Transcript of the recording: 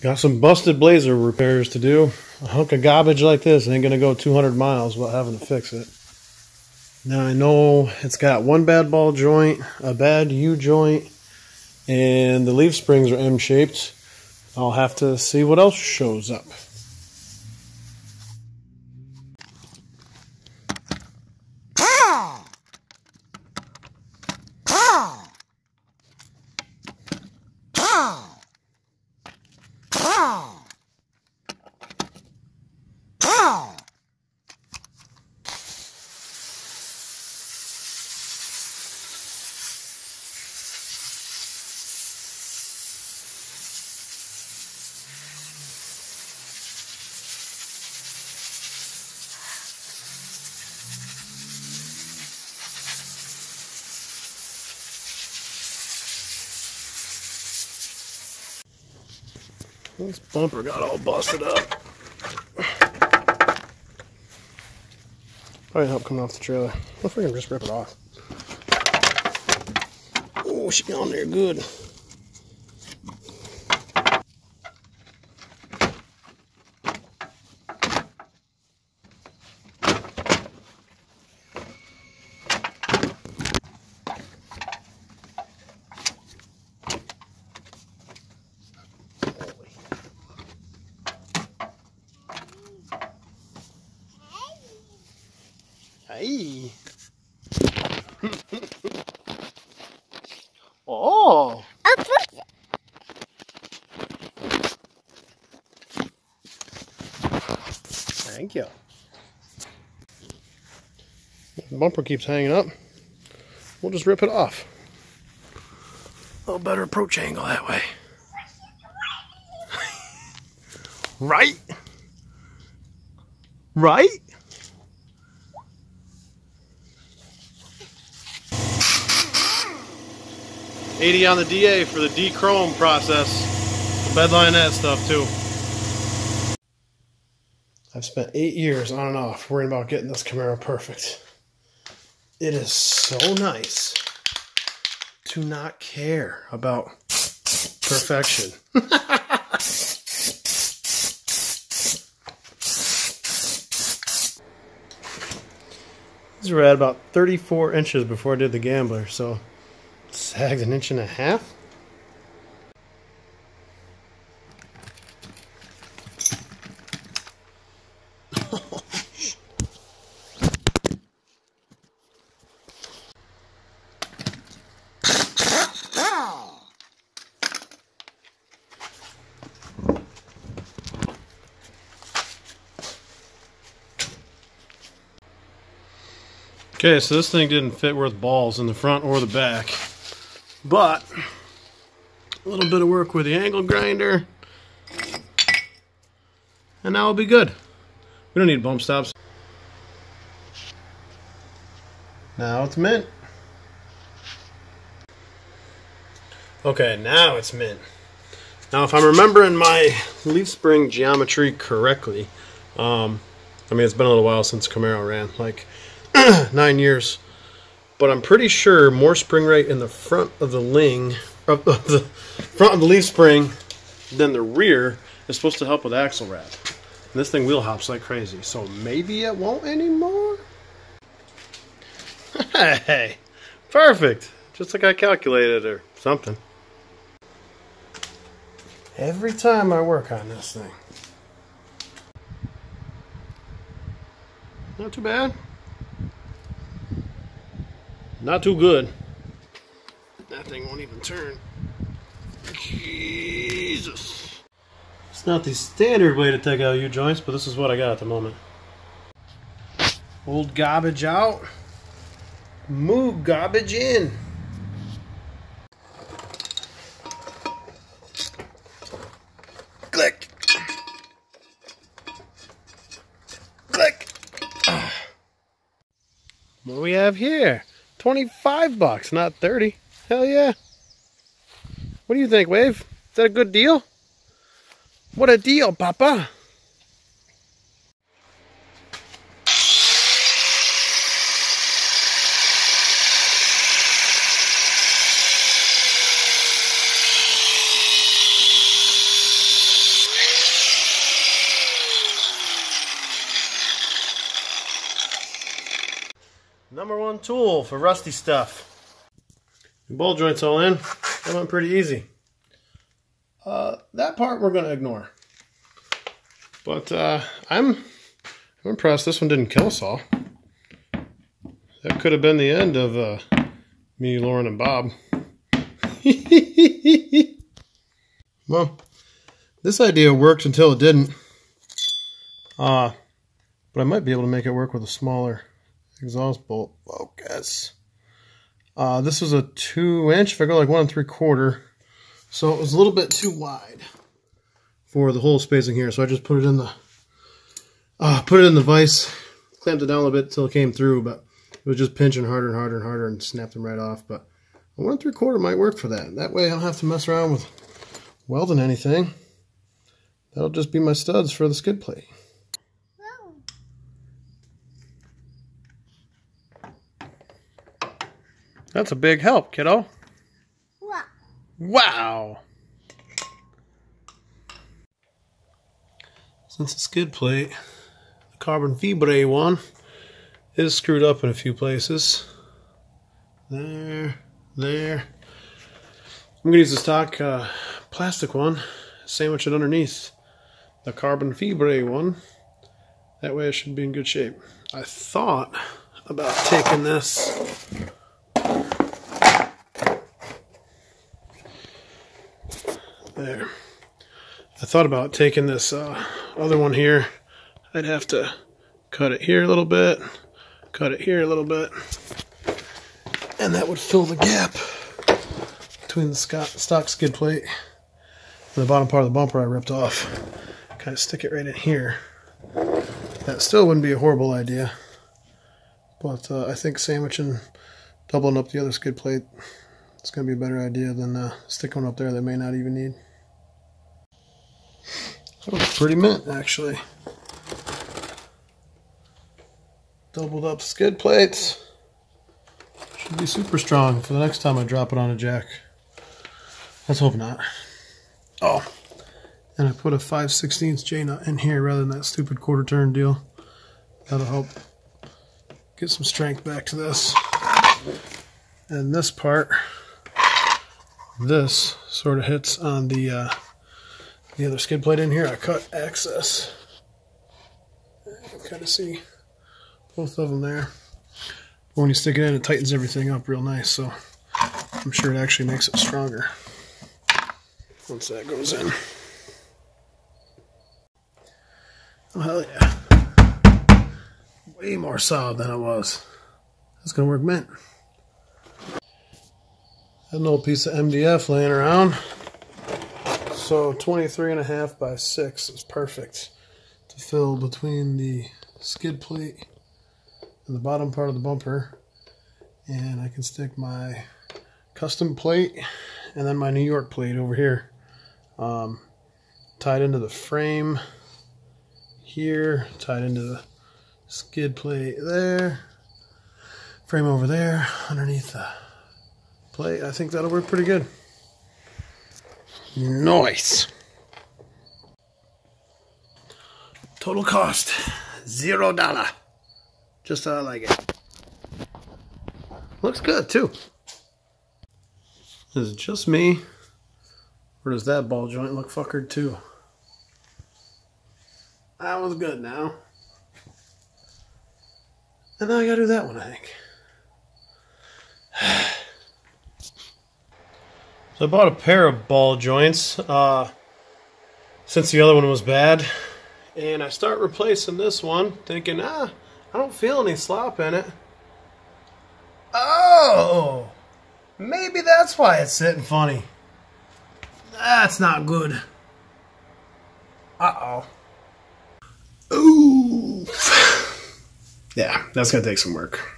Got some busted blazer repairs to do. A hunk of garbage like this ain't gonna go 200 miles without having to fix it. Now I know it's got one bad ball joint, a bad U joint, and the leaf springs are M-shaped. I'll have to see what else shows up. This bumper got all busted up. Probably help coming off the trailer. What if we can just rip it off? Oh, she on there good. Hey. oh. Thank you. The bumper keeps hanging up. We'll just rip it off. A little better approach angle that way. right? Right? Eighty on the DA for the D-chrome process. Bedline that stuff too. I've spent eight years on and off worrying about getting this Camaro perfect. It is so nice to not care about perfection. These were at about 34 inches before I did the Gambler, so sagged an inch and a half. Okay, so this thing didn't fit worth balls in the front or the back. But, a little bit of work with the angle grinder. And now we'll be good. We don't need bump stops. Now it's mint. Okay, now it's mint. Now if I'm remembering my leaf spring geometry correctly, um, I mean it's been a little while since Camaro ran, like nine years. But I'm pretty sure more spring rate in the front of the ling, of the front of the leaf spring than the rear is supposed to help with axle wrap. And this thing wheel hops like crazy, so maybe it won't anymore? Hey, perfect. Just like I calculated or something. Every time I work on this thing. Not too bad. Not too good. That thing won't even turn. Jesus. It's not the standard way to take out U-joints, but this is what I got at the moment. Old garbage out. Move garbage in. Click. Click. What do we have here? 25 bucks, not 30. Hell yeah. What do you think, Wave? Is that a good deal? What a deal, Papa. Number one tool for rusty stuff. Ball joints all in. That went pretty easy. Uh, that part we're going to ignore. But uh, I'm, I'm impressed this one didn't kill us all. That could have been the end of uh, me, Lauren, and Bob. well, this idea worked until it didn't. Uh, but I might be able to make it work with a smaller exhaust bolt focus. Uh, this was a two inch, if I go like one and three quarter. So it was a little bit too wide for the hole spacing here. So I just put it in the, uh, put it in the vise, clamped it down a little bit until it came through, but it was just pinching harder and harder and harder and snapped them right off. But a one and three quarter might work for that. That way I don't have to mess around with welding anything. That'll just be my studs for the skid plate. That's a big help, kiddo. Wow. Wow. Since the skid plate, the carbon fibre one, is screwed up in a few places. There, there. I'm gonna use the stock uh, plastic one, sandwich it underneath the carbon fibre one. That way it should be in good shape. I thought about taking this There. I thought about taking this uh, other one here. I'd have to cut it here a little bit, cut it here a little bit, and that would fill the gap between the stock skid plate and the bottom part of the bumper I ripped off. Kind of stick it right in here. That still wouldn't be a horrible idea, but uh, I think sandwiching, doubling up the other skid plate, it's going to be a better idea than uh, sticking one up there that may not even need. That pretty mint, actually. Doubled up skid plates. Should be super strong for the next time I drop it on a jack. Let's hope not. Oh, and I put a 5 16 J-nut in here rather than that stupid quarter turn deal. That'll help get some strength back to this. And this part, this sort of hits on the uh, the other skid plate in here. I cut access. Kind of see both of them there. But when you stick it in, it tightens everything up real nice. So I'm sure it actually makes it stronger once that goes in. Oh, hell yeah. Way more solid than it was. That's going to work mint. Had an old piece of MDF laying around. So 23 and a half by 6 is perfect to fill between the skid plate and the bottom part of the bumper. And I can stick my custom plate and then my New York plate over here. Um, tied into the frame here, tied into the skid plate there, frame over there underneath the plate. I think that'll work pretty good. Nice. Total cost, zero dollar. Just how I like it. Looks good too. Is it just me? Or does that ball joint look fuckered too? That was good now. And now I gotta do that one, I think. So I bought a pair of ball joints uh, since the other one was bad. And I start replacing this one thinking, ah, I don't feel any slop in it. Oh, maybe that's why it's sitting funny. That's not good. Uh-oh. Ooh. Yeah, that's going to take some work.